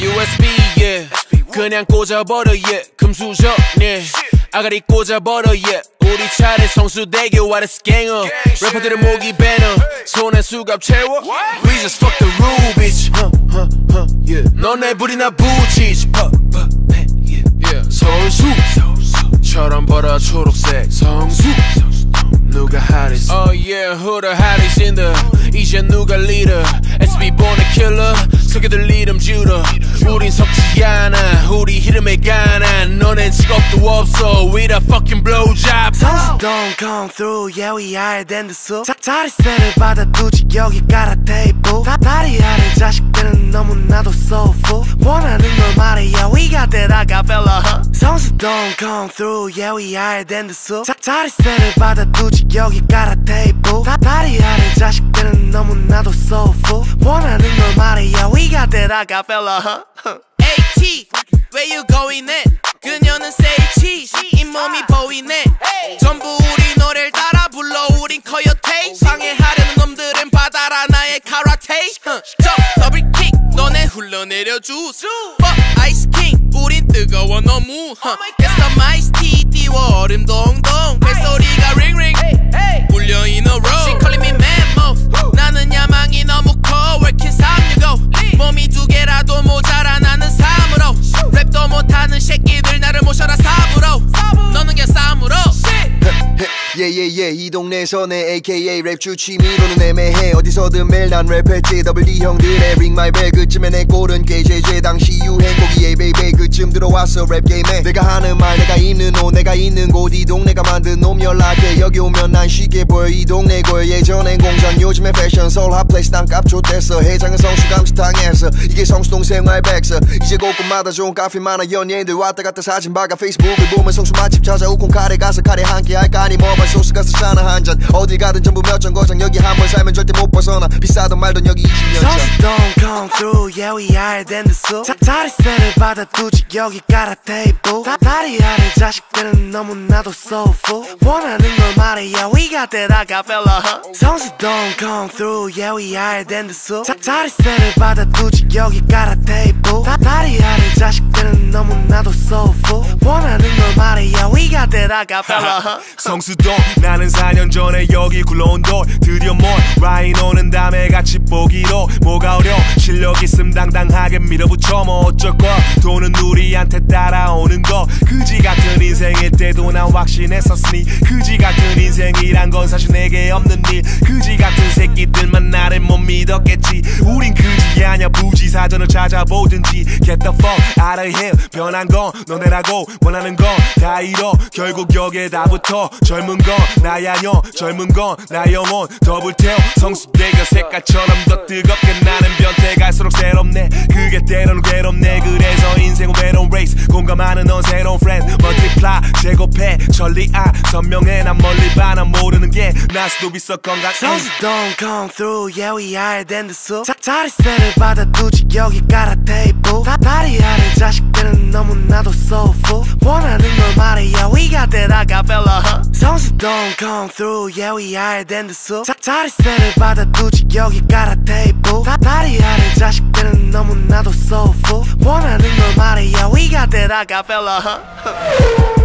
USB yeah 그냥 꽂아버려 yeah 금수저 yeah 아가리 꽂아버려 yeah 우리 차례 성수대교 아래 스 갱어 래퍼들의 목이 배너 손에 수갑 채워 We just fuck the rule bitch. 너네 불이나 yeah. 선수처럼 벌어 초록색 성수 누가 하리스 Oh yeah who the hottest in the 이제 누가 leader SB born a killer 새끼들 이름 주러 우린 섞지 않아 우리 이름에 가나 너넨 직업도 없어 We the fucking blowjob don't come through yeah we are than the soup 자, 자리세를 받아 두지 여기 깔아 테이블 다, 다리 아래 자식들은 너무나도 soulful 원하는 걸 말해 yeah we got that fella huh? 선수 don't come through yeah we are than the soup 자, 자리세를 받아 두지 여기 깔아 테이블 다, 다리 아래 자식들은 너무나도 soulful 원 that I got fella huh? AT where you going at 그녀는 say cheese 잇몸이 보이네 전부 우리 노래를 따라 불러 우린 커요테 방해하려는 놈들은 받아라 나의 카라테 저 더블 킥 너네 흘러내려 주스 Fuck ice king 우린 뜨거워 너무 It's some ice tea 띄워 예예예 이 동네에서 내 AKA 랩 주 취미로는 애매해. 어디서든 매일 난 랩했지. 더블 D 형들의 ring my bell. 그쯤에 내 꼴은 KJJ 당시 유행곡이에 베이베 그쯤 들어왔어 랩 게임에 내가 하는 말 내가 입는 옷 내가 있는 곳. 이 동네가 만든 놈 연락해. 여기 오면 난 쉽게 보여. 이 동네 걸 예전엔 공장 요즘엔 패션 서울 핫플레이스. 땅값 좋댔어. 해장은 성수 감시탕에서. 이게 성수동 생활 백서. 이제 곳곳마다 좋은 카페 많아. 연예인들 왔다 갔다 사진 박아. 페이스북을 보면 성수 맛집 찾아. 우콘 카레 가서 카레 한 끼 할까? 아니 모바일 소스 가서 샤나 한잔 어디 가든 전부 몇 정거장 여기 한 번 살면 절대 못 벗어나 비싸던 말던 여기 20년 차 don't come through yeah we are than the soup 자, 자리세를 받아두지 여기 깔아 테이블 다, 다리 아래 자식들은 너무나도 soulful 원하는 걸 말해 yeah we got that fella huh? 선수 don't come through yeah we are than the soup 자, 자리세를 받아두지 여기 깔아 자식들은 너무나도 soulful 원하는 걸 말해 yeah we got that I got fella huh? 성수동 나는 4년 전에 여기 굴러온 돌. 드디어 뭘 라이노는 다음에 같이 보기로. 뭐가 어려 실력 있음 당당하게 밀어붙여. 뭐 어쩔 거야? 돈은 우리한테 따라오는 거. 그지 같은 인생일 때도 난 확신했었으니 그지 같은 인생이란 건 사실 내게 없는 일. 그지 같은 새끼들만 나를 못 믿었겠지. 우린 그지 아냐 부지 사전을 찾아보든지. Get the fuck out of here. 변한 건 너네라고 원하는 건 다 잃어. 결국 여기에 다 붙어. 젊은 건 나의 아녀 젊은 건 나의 영혼. 더블 태워 성수대교 색깔처럼 더 뜨겁게 나는 변태 갈수록 새롭네. 그게 때로는 괴롭네. 그래서 인생은 외로운 레이스 공감하는 넌 새로운 프렌드 멀티플라 제곱해 천리안 선명해 난 멀리 봐난 모르는 게날 수도 있어 건강 선수 don't come through yeah we are than the soup 자, 자리세를 받아두지 여기 깔아 테이블 다, 다리 아래 자식들은 너무나도 soulful 원하는 걸 말해 yeah we got that fella huh? 선수 don't come through yeah we are than the soup 자, 자리세를 받아두지 여기 깔아 테이블 다, 다리 아래 자식들은 너무나도 soulful 원하는 걸 말해 yeah we got that fella huh?